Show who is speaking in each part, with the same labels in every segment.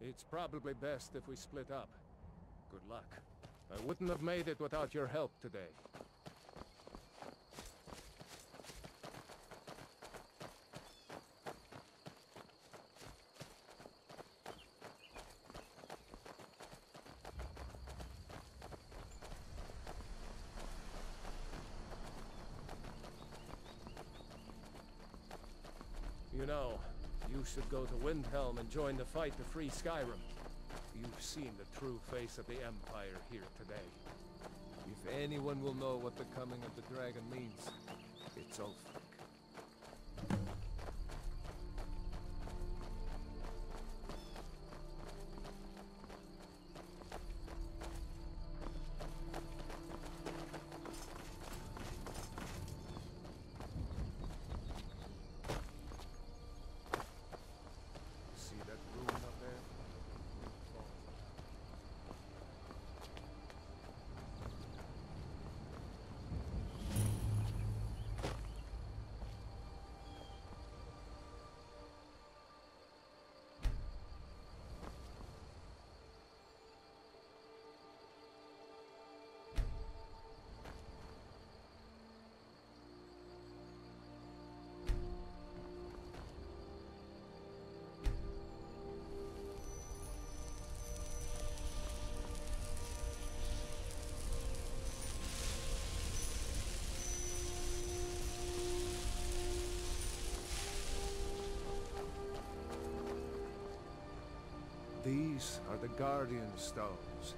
Speaker 1: It's probably best if we split up. Good luck. I wouldn't have made it without your help today. You know, you should go to Windhelm and join the fight to free Skyrim. You've seen the true face of the Empire here today. If anyone will know what the coming of the dragon means, it's Ulfric. These are the Guardian Stones.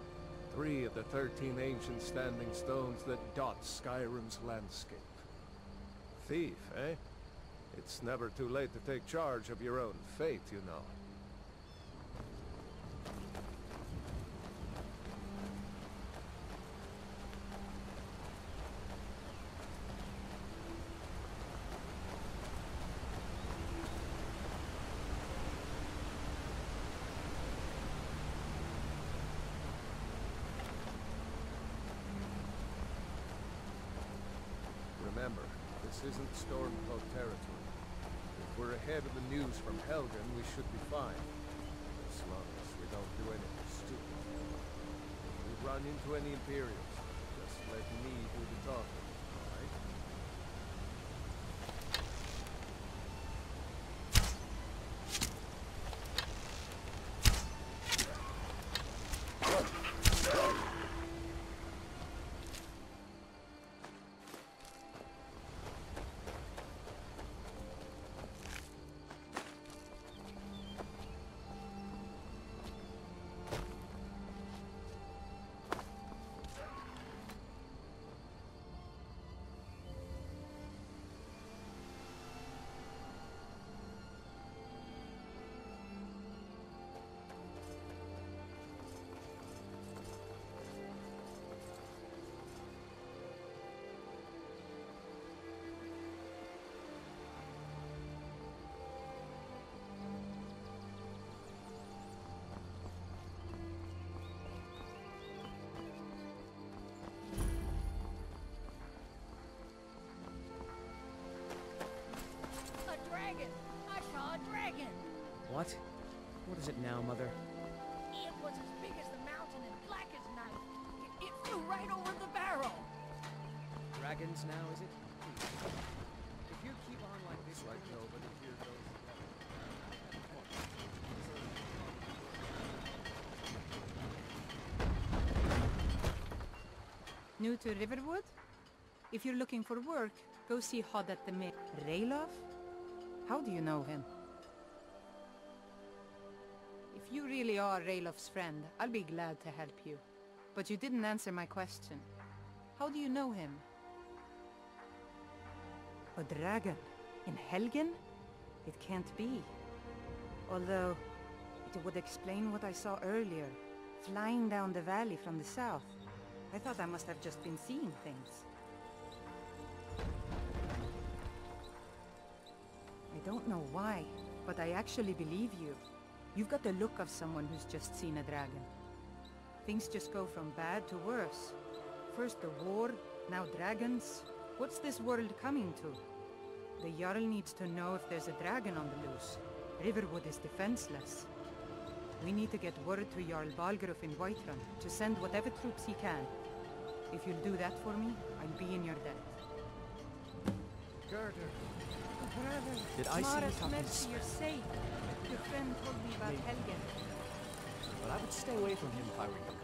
Speaker 1: Three of the thirteen ancient standing stones that dot Skyrim's landscape. Thief, eh? It's never too late to take charge of your own fate, you know. This isn't Stormcloak territory. If we're ahead of the news from Helgen, we should be fine. As long as we don't do anything stupid. If we run into any Imperials, just let me do the talking,
Speaker 2: dragon! I saw a dragon!
Speaker 3: What? What is it now, Mother?
Speaker 2: It was as big as the mountain and black as night. It, it flew right over the barrel.
Speaker 3: Dragons now, is it? If you keep on like this,
Speaker 1: Like nobody here knows.
Speaker 4: New to Riverwood? If you're looking for work, go see Hod at the mill. Ralof? How do you know him? If you really are Ralof's friend, I'll be glad to help you. But you didn't answer my question. How do you know him? A dragon? In Helgen? It can't be. Although, it would explain what I saw earlier, flying down the valley from the south. I thought I must have just been seeing things. Don't know why, but I actually believe you. You've got the look of someone who's just seen a dragon. Things just go from bad to worse. First the war, now dragons. What's this world coming to? The Jarl needs to know if there's a dragon on the loose. Riverwood is defenseless. We need to get word to Jarl Balgruuf in Whiterun to send whatever troops he can. If you'll do that for me, I'll be in your debt.
Speaker 5: Gerdur,
Speaker 4: Brother,
Speaker 1: Did I see to
Speaker 4: mercy, you're safe. Your friend told me about Helgen.
Speaker 1: But I would stay away from him if I were you.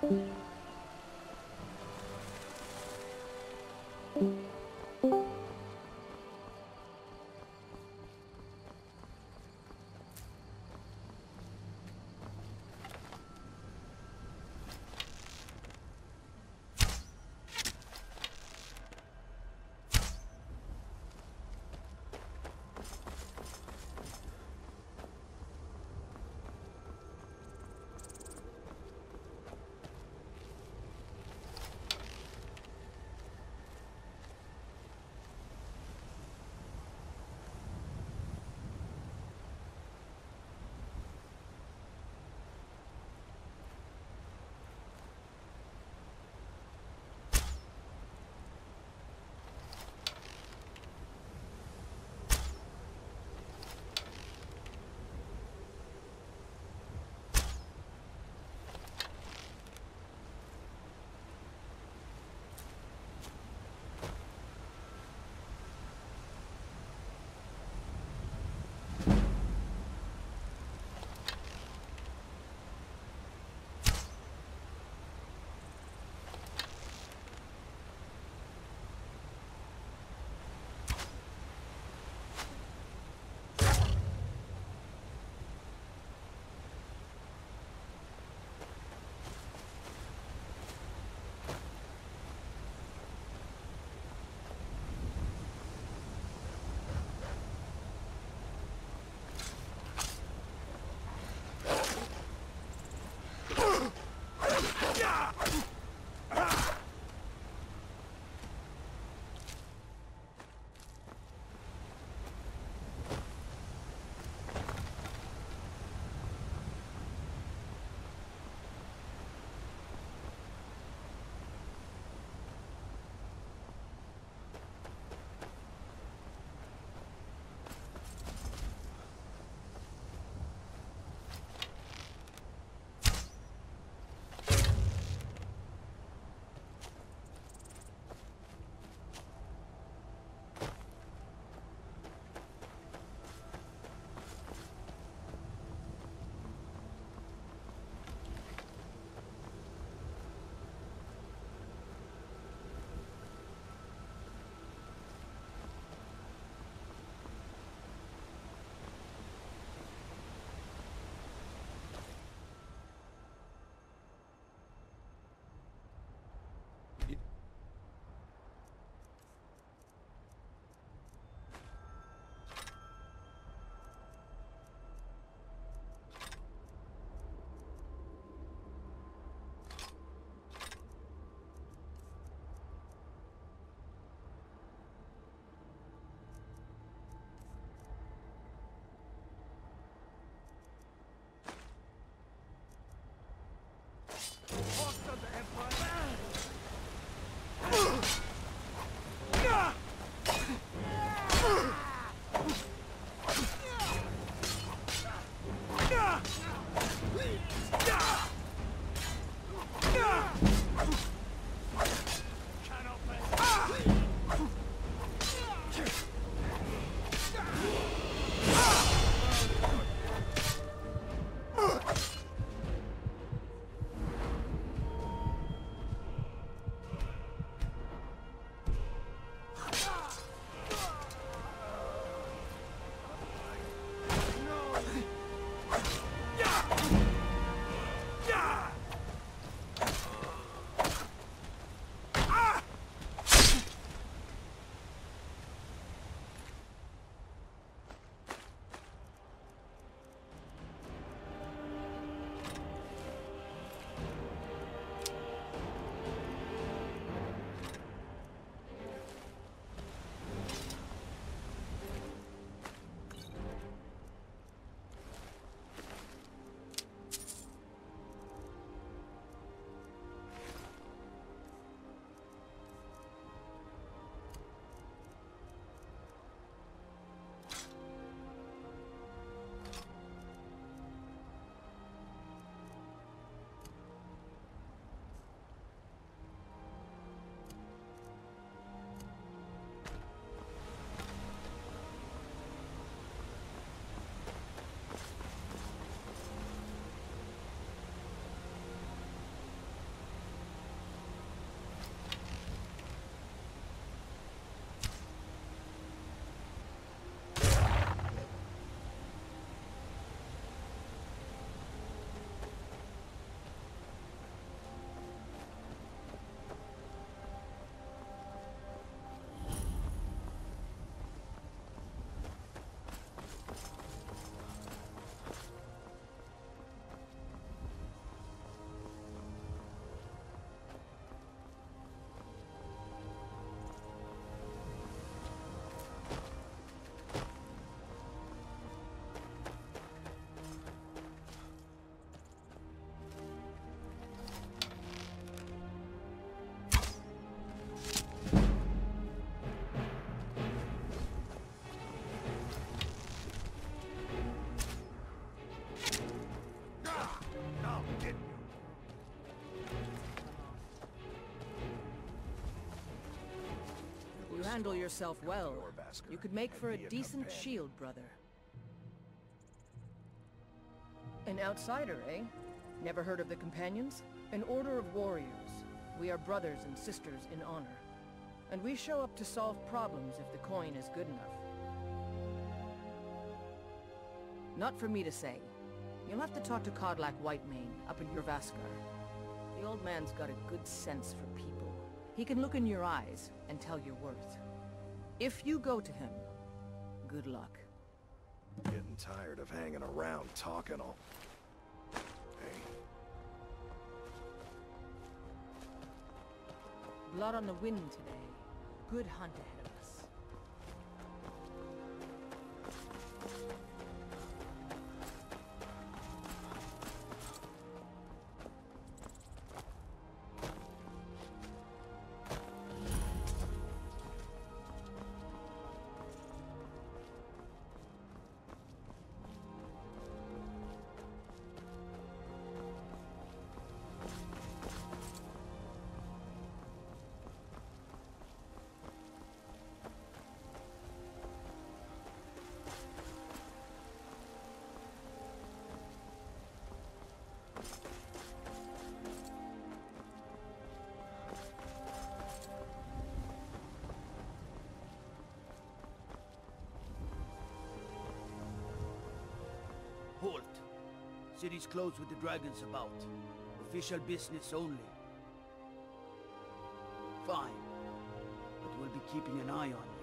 Speaker 5: Thank you.
Speaker 6: Handle yourself well, you could make for a decent shield, brother.
Speaker 2: An outsider, eh?
Speaker 6: Never heard of the Companions? An order of warriors. We are brothers and sisters in honor. And we show up to solve problems if the coin is good enough. Not for me to say. You'll have to talk to Kodlak Whitemane up in Jorrvaskr. The old man's got a good sense for people. He can look in your eyes and tell your worth. If you go to him, good luck.
Speaker 7: Getting tired of hanging around talking all... Hey,
Speaker 6: Blood on the wind today. Good hunt ahead
Speaker 8: City's closed with the dragons about. Official business only. Fine. But we'll be keeping an eye on you.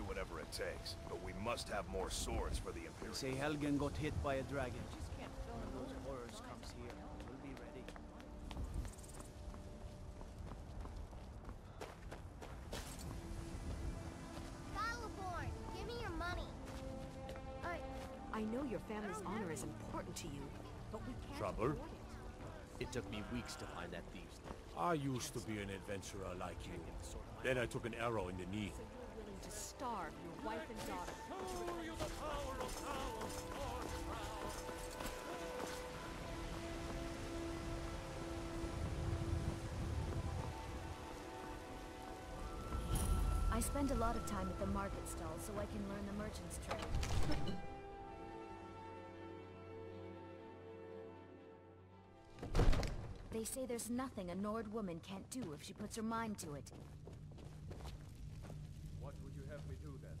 Speaker 7: Pay whatever it takes, but we must have more swords for the
Speaker 8: They
Speaker 7: Imperial.
Speaker 8: say Helgen got hit by a dragon. One of those horrors comes here. We'll be ready.
Speaker 9: Battleborn, give me your money.
Speaker 2: I...
Speaker 10: I know your family's honor is important to you, but we can't
Speaker 11: Trouble?
Speaker 10: afford it.
Speaker 3: It took me weeks to find that thieves.
Speaker 11: I used to be an adventurer like you. Then I took an arrow in the knee.
Speaker 10: Starve your wife and daughter.
Speaker 9: I spend a lot of time at the market stall so I can learn the merchant's trade. they say there's nothing a Nord woman can't do if she puts her mind to it.
Speaker 1: What would you have me do then?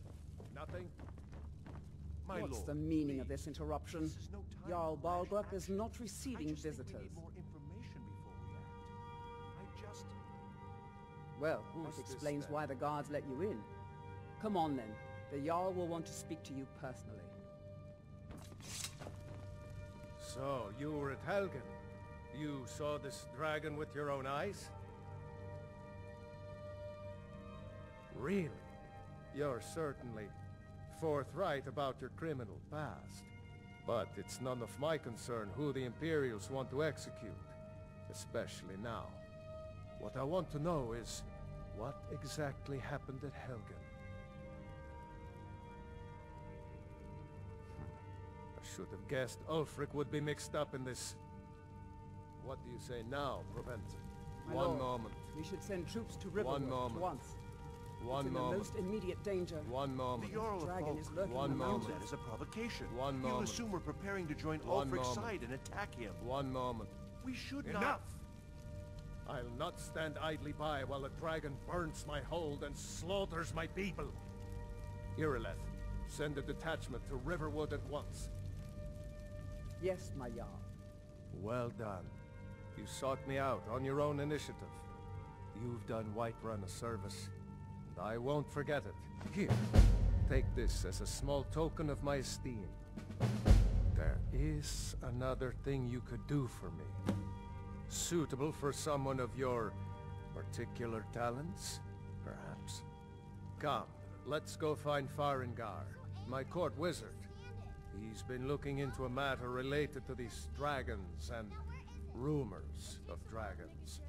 Speaker 1: Nothing? My
Speaker 12: What's
Speaker 1: lord,
Speaker 12: the meaning of this interruption?
Speaker 1: This is no
Speaker 12: Jarl Balgruuf is not receiving
Speaker 1: just think we
Speaker 12: visitors.
Speaker 1: need more information before we act. I just...
Speaker 12: Well,
Speaker 1: Who's
Speaker 12: that explains why the guards let you in. Come on then. The Jarl will want to speak to you personally.
Speaker 1: So, you were at Helgen. You saw this dragon with your own eyes? Really? You're certainly forthright about your criminal past. But it's none of my concern who the Imperials want to execute. Especially now. What I want to know is, what exactly happened at Helgen? I should have guessed Ulfric would be mixed up in this. What do you say now, Proventus?
Speaker 12: My
Speaker 1: One
Speaker 12: lord,
Speaker 1: moment.
Speaker 12: We should send troops to
Speaker 1: One
Speaker 12: Riverwood
Speaker 1: moment.
Speaker 12: at once.
Speaker 1: One
Speaker 12: it's in
Speaker 1: moment.
Speaker 12: the most immediate danger.
Speaker 1: One moment.
Speaker 13: The Jarl of
Speaker 12: dragon
Speaker 13: Falk
Speaker 12: is lurking
Speaker 1: One moment.
Speaker 13: that
Speaker 12: mountains.
Speaker 13: as a provocation.
Speaker 1: One
Speaker 13: He'll
Speaker 1: moment.
Speaker 13: assume we're preparing to join
Speaker 1: One
Speaker 13: Ulfric's
Speaker 1: moment.
Speaker 13: side and attack him.
Speaker 1: One moment.
Speaker 13: We should
Speaker 1: Enough!
Speaker 13: not...
Speaker 1: I'll not stand idly by while a dragon burns my hold and slaughters my people. Irileth, send a detachment to Riverwood at once.
Speaker 12: Yes, my Jarl.
Speaker 1: Well done. You sought me out on your own initiative. You've done Whiterun a service, and I won't forget it. Here, take this as a small token of my esteem. There is another thing you could do for me. Suitable for someone of your particular talents, perhaps. Come, let's go find Farengar, my court wizard. He's been looking into a matter related to these dragons and rumors of dragons.